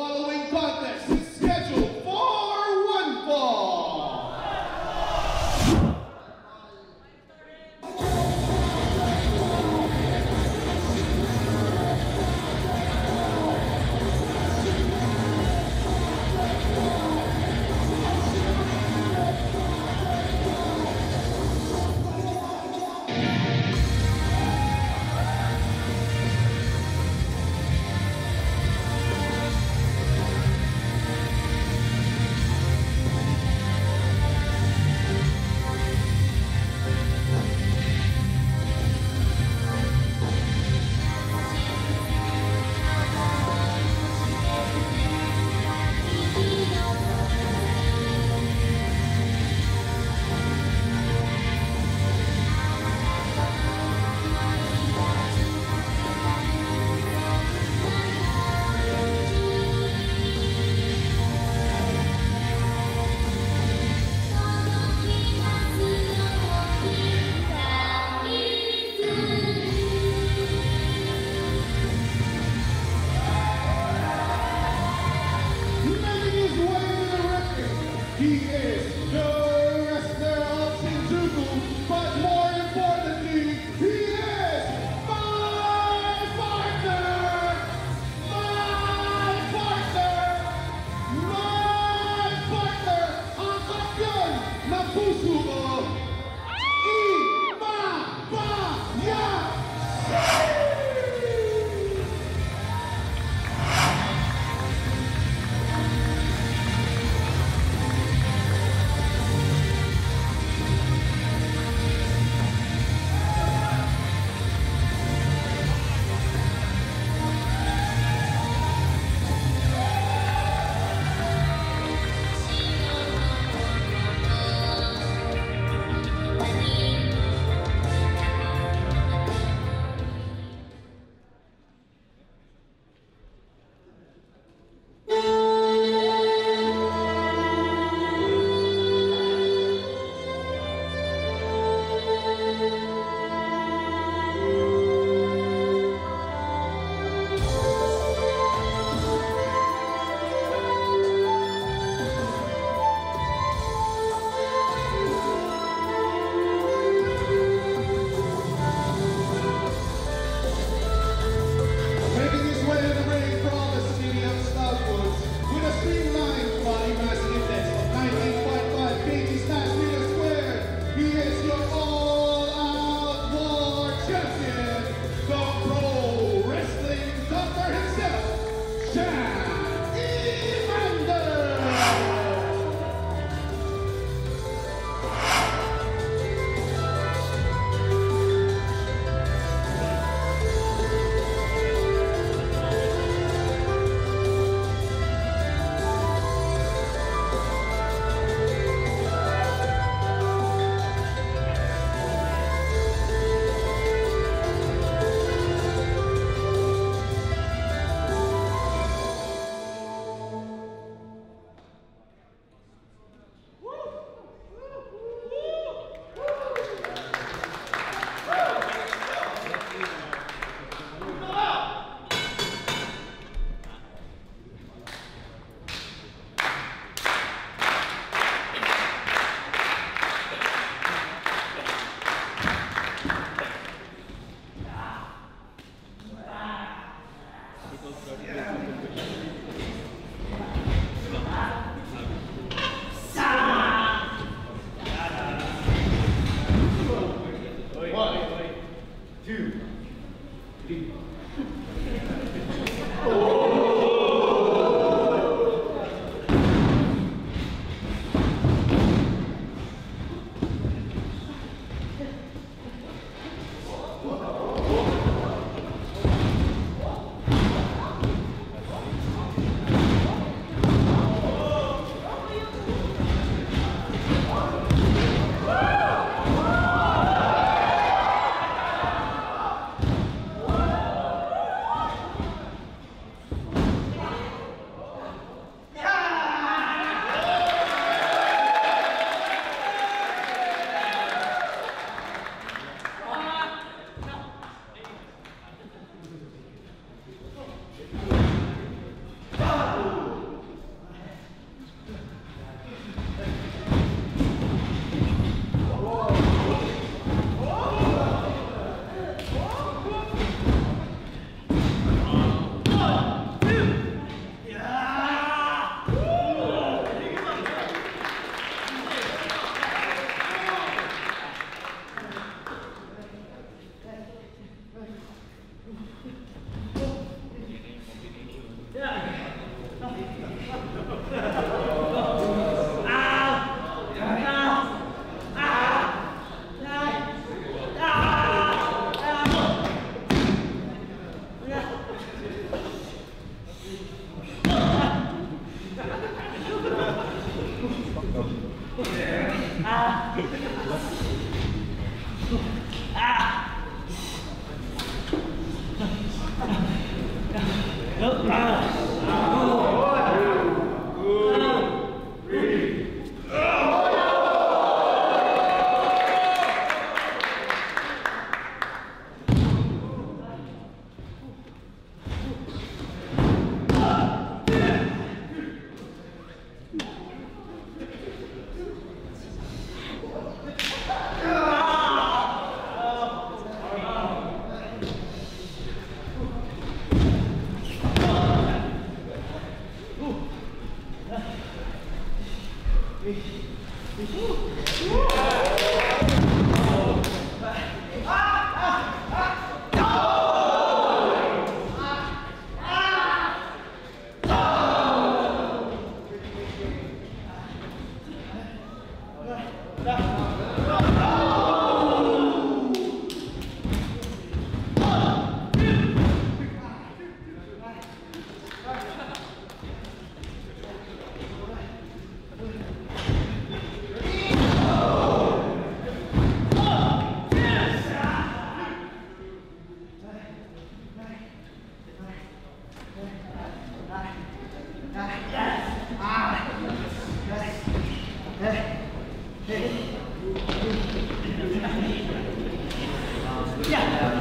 following contest people. Yeah.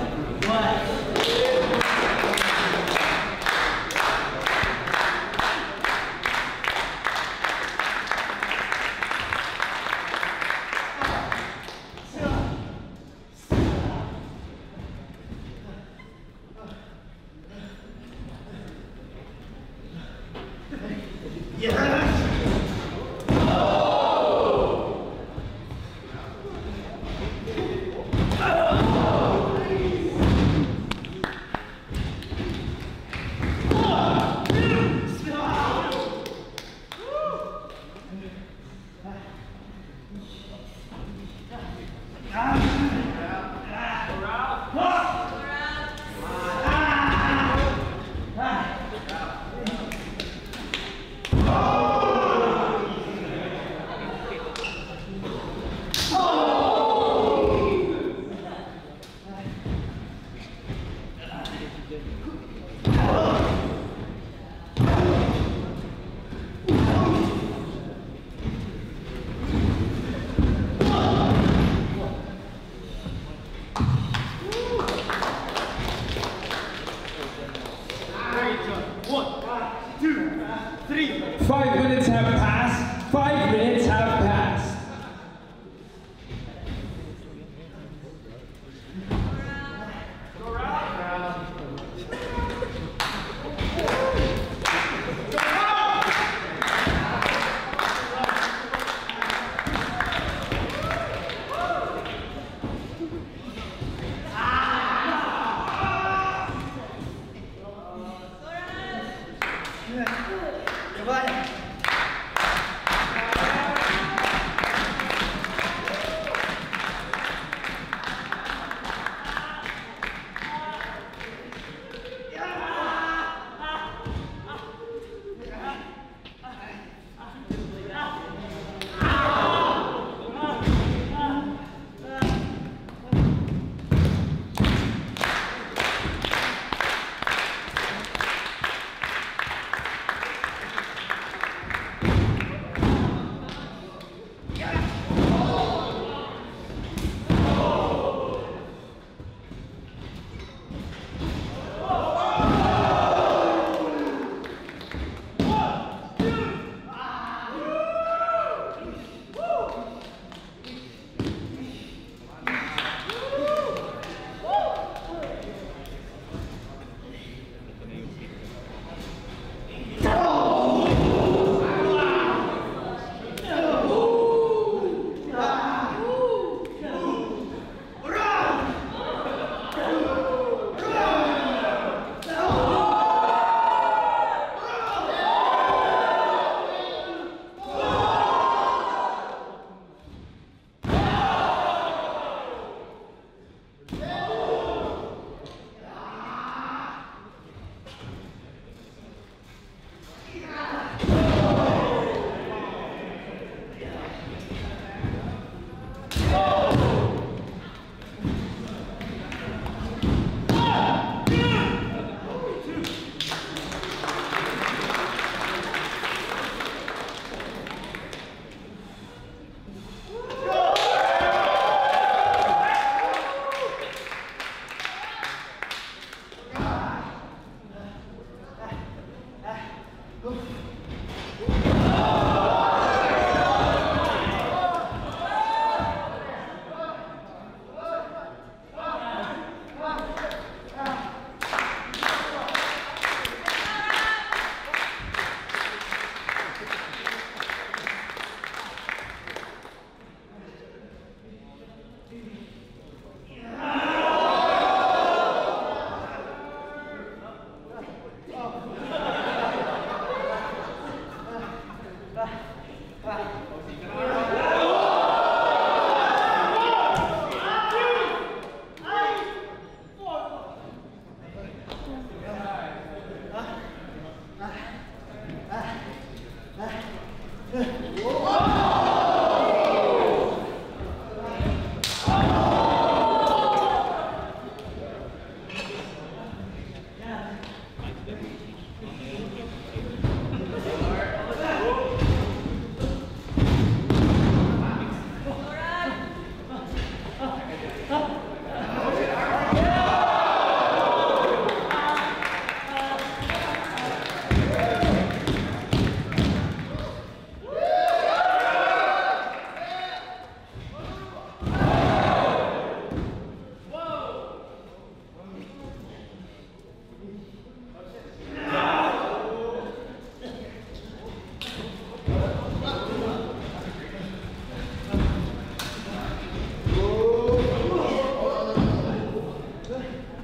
Five minutes have passed. Five minutes have passed. Go round. Go round. Go round. Good. Vai.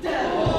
death.